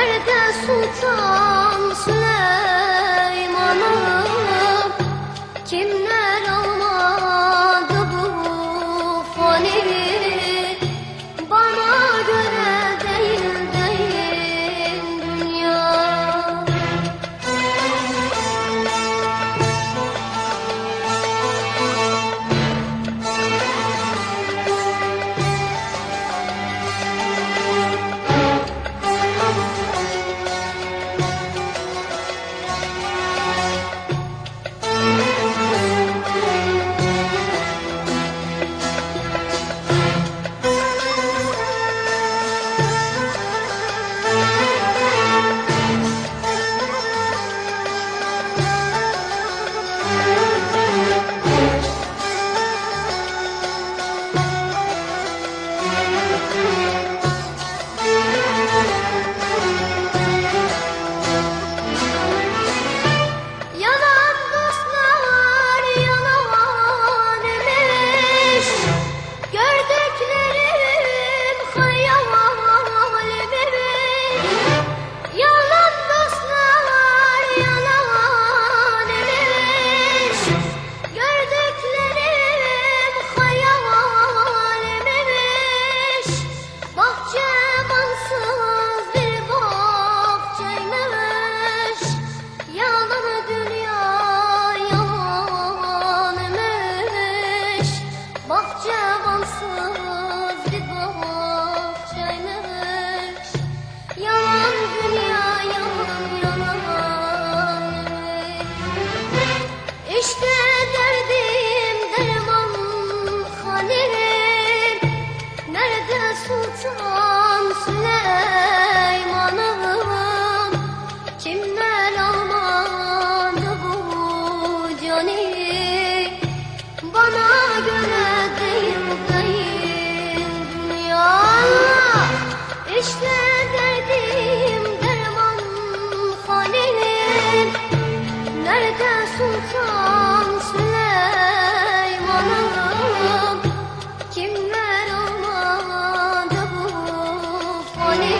Nerede Sultan Süleyman'ım? Kimler Nerede Sultan Süleyman'ım Kimler olmadı bu fani